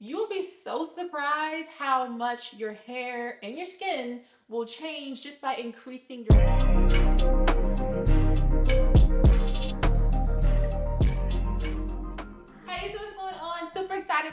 You'll be so surprised how much your hair and your skin will change just by increasing your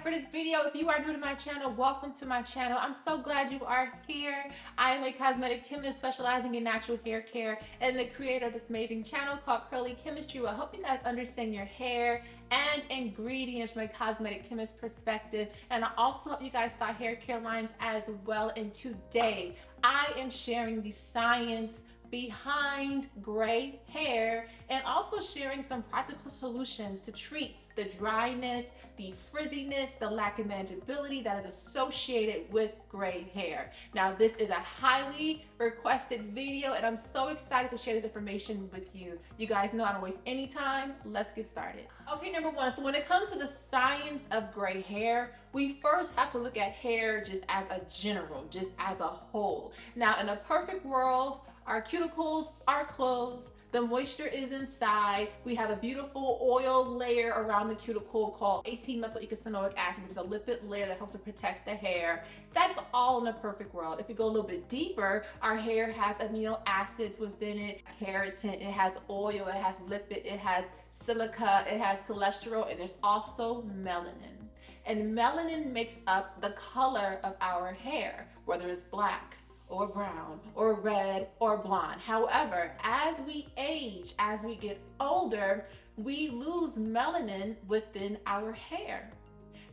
for this video. If you are new to my channel, welcome to my channel. I'm so glad you are here. I am a cosmetic chemist specializing in natural hair care and the creator of this amazing channel called Curly Chemistry. Will help you guys understand your hair and ingredients from a cosmetic chemist perspective. And I also help you guys start hair care lines as well. And today I am sharing the science behind gray hair and also sharing some practical solutions to treat the dryness, the frizziness, the lack of manageability that is associated with gray hair. Now, this is a highly requested video and I'm so excited to share this information with you. You guys know I don't waste any time. Let's get started. Okay, number one, so when it comes to the science of gray hair, we first have to look at hair just as a general, just as a whole. Now, in a perfect world, our cuticles, our clothes, the moisture is inside. We have a beautiful oil layer around the cuticle called 18-methyl eicosanoic acid, which is a lipid layer that helps to protect the hair. That's all in a perfect world. If we go a little bit deeper, our hair has amino acids within it, keratin, it has oil, it has lipid, it has silica, it has cholesterol, and there's also melanin. And melanin makes up the color of our hair, whether it's black, or brown or red or blonde. However, as we age, as we get older, we lose melanin within our hair.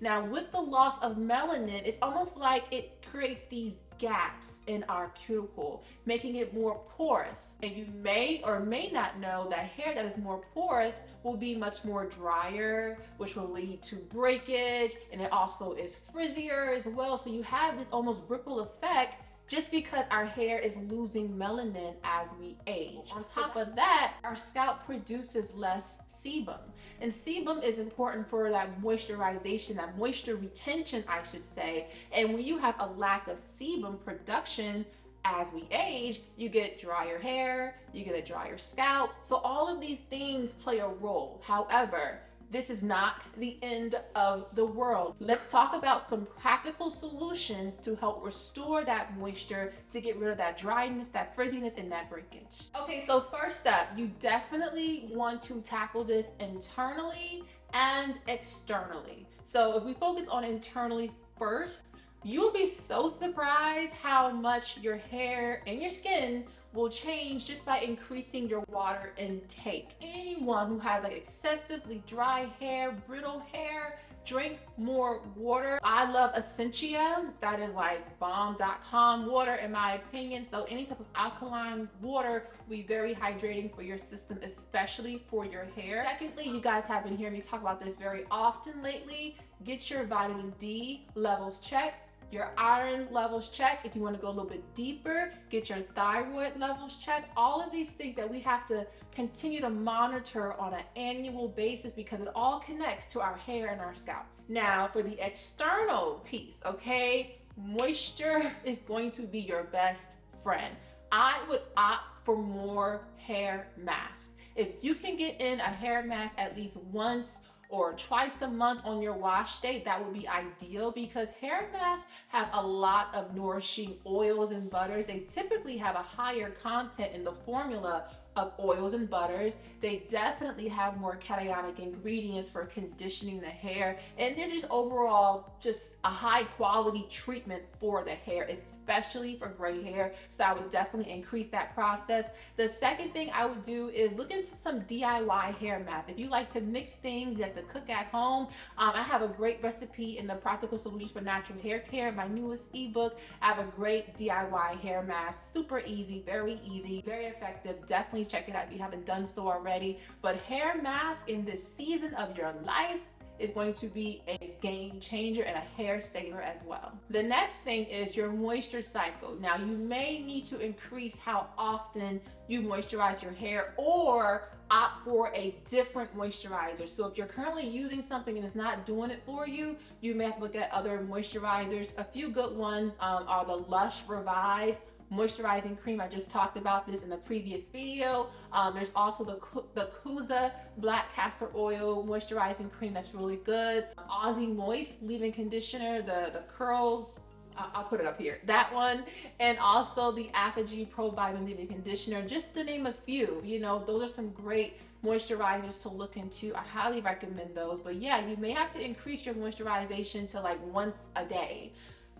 Now, with the loss of melanin, it's almost like it creates these gaps in our cuticle, making it more porous. And you may or may not know that hair that is more porous will be much more drier, which will lead to breakage, and it also is frizzier as well. So you have this almost ripple effect just because our hair is losing melanin as we age. On top of that, our scalp produces less sebum. And sebum is important for that moisturization, that moisture retention, I should say. And when you have a lack of sebum production, as we age, you get drier hair, you get a drier scalp. So all of these things play a role. However, this is not the end of the world. Let's talk about some practical solutions to help restore that moisture, to get rid of that dryness, that frizziness, and that breakage. Okay, so first up, you definitely want to tackle this internally and externally. So if we focus on internally first, you'll be so surprised how much your hair and your skin will change just by increasing your water intake. Anyone who has like excessively dry hair, brittle hair, drink more water. I love Essentia. That is like bomb.com water in my opinion. So any type of alkaline water will be very hydrating for your system, especially for your hair. Secondly, you guys have been hearing me talk about this very often lately. Get your vitamin D levels checked your iron levels checked. If you want to go a little bit deeper, get your thyroid levels checked. All of these things that we have to continue to monitor on an annual basis because it all connects to our hair and our scalp. Now, for the external piece, okay, moisture is going to be your best friend. I would opt for more hair mask. If you can get in a hair mask at least once or twice a month on your wash day, that would be ideal because hair masks have a lot of nourishing oils and butters. They typically have a higher content in the formula of oils and butters. They definitely have more cationic ingredients for conditioning the hair and they're just overall just a high quality treatment for the hair, especially for gray hair. So I would definitely increase that process. The second thing I would do is look into some DIY hair masks. If you like to mix things, you like to cook at home, um, I have a great recipe in the Practical Solutions for Natural Hair Care, my newest ebook. I have a great DIY hair mask, super easy, very easy, very effective. Definitely check it out if you haven't done so already. But hair mask in this season of your life is going to be a game changer and a hair saver as well. The next thing is your moisture cycle. Now you may need to increase how often you moisturize your hair or opt for a different moisturizer. So if you're currently using something and it's not doing it for you, you may have to look at other moisturizers. A few good ones um, are the Lush Revive moisturizing cream. I just talked about this in the previous video. Um, there's also the, the Kuza Black Castor Oil Moisturizing Cream that's really good. Aussie Moist Leave-In Conditioner, the, the curls, I'll put it up here. That one, and also the ApHogee Pro Vitamin Leave-In Conditioner, just to name a few. You know, those are some great moisturizers to look into. I highly recommend those. But yeah, you may have to increase your moisturization to like once a day.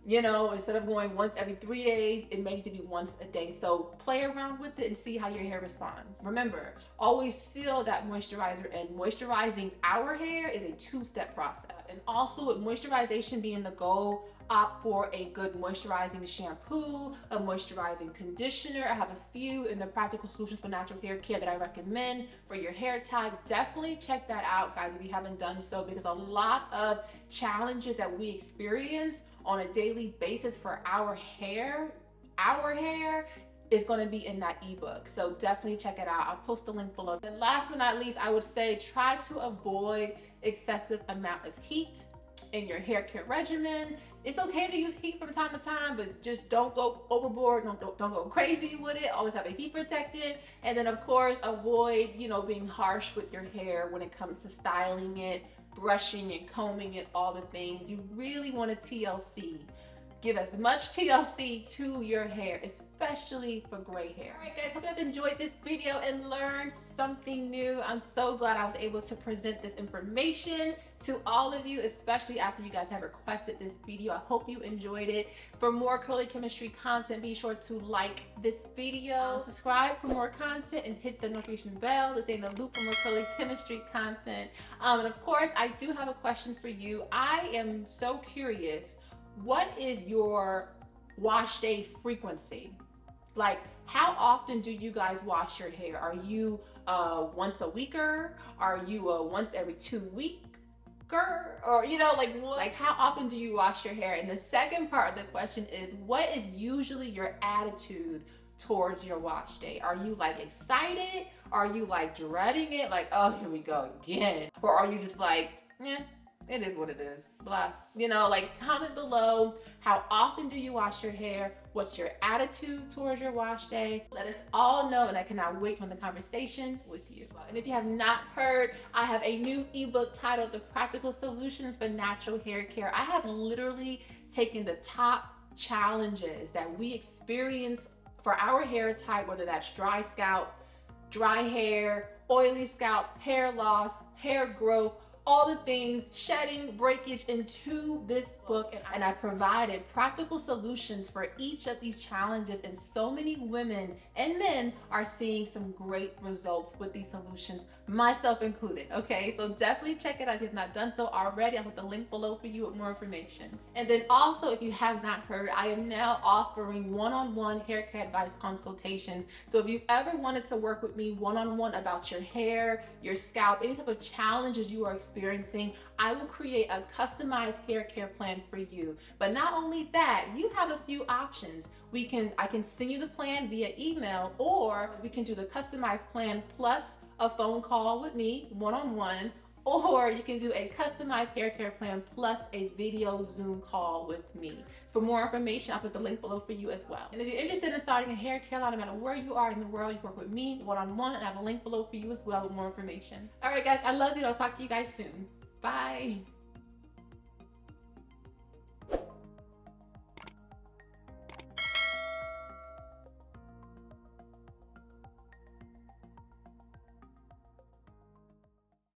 You know, instead of going once every three days, it may need to be once a day. So play around with it and see how your hair responds. Remember, always seal that moisturizer and moisturizing our hair is a two-step process. And also with moisturization being the goal, opt for a good moisturizing shampoo, a moisturizing conditioner. I have a few in the Practical Solutions for Natural Hair Care that I recommend for your hair type. Definitely check that out, guys, if you haven't done so, because a lot of challenges that we experience on a daily basis for our hair, our hair is going to be in that ebook. So definitely check it out. I'll post the link below. And last but not least, I would say try to avoid excessive amount of heat in your hair care regimen. It's okay to use heat from time to time, but just don't go overboard. Don't, don't, don't go crazy with it. Always have a heat protectant. And then of course, avoid, you know, being harsh with your hair when it comes to styling it, brushing and combing and all the things. You really want a TLC give as much TLC to your hair, especially for gray hair. All right guys, hope you have enjoyed this video and learned something new. I'm so glad I was able to present this information to all of you, especially after you guys have requested this video. I hope you enjoyed it. For more curly chemistry content, be sure to like this video, subscribe for more content, and hit the notification bell to stay in the loop for more curly chemistry content. Um, and of course, I do have a question for you. I am so curious what is your wash day frequency? Like, how often do you guys wash your hair? Are you uh, once a weeker? Are you a once every two week? Or, you know, like, like how often do you wash your hair? And the second part of the question is, what is usually your attitude towards your wash day? Are you like excited? Are you like dreading it? Like, oh, here we go again. Or are you just like, yeah, it is what it is. Blah. You know, like comment below how often do you wash your hair? What's your attitude towards your wash day? Let us all know, and I cannot wait for the conversation with you. And if you have not heard, I have a new ebook titled The Practical Solutions for Natural Hair Care. I have literally taken the top challenges that we experience for our hair type, whether that's dry scalp, dry hair, oily scalp, hair loss, hair growth, all the things, shedding, breakage into this book. And I provided practical solutions for each of these challenges. And so many women and men are seeing some great results with these solutions, myself included. Okay, so definitely check it out if you've not done so already. I'll put the link below for you with more information. And then also, if you have not heard, I am now offering one-on-one hair care advice consultations. So if you've ever wanted to work with me one-on-one about your hair, your scalp, any type of challenges you are experiencing, experiencing, I will create a customized hair care plan for you. But not only that, you have a few options. We can, I can send you the plan via email or we can do the customized plan plus a phone call with me one-on-one or you can do a customized hair care plan plus a video Zoom call with me. For more information, I'll put the link below for you as well. And if you're interested in starting a hair care line, no matter where you are in the world, you can work with me one-on-one, and I have a link below for you as well with more information. All right, guys, I love you. I'll talk to you guys soon. Bye.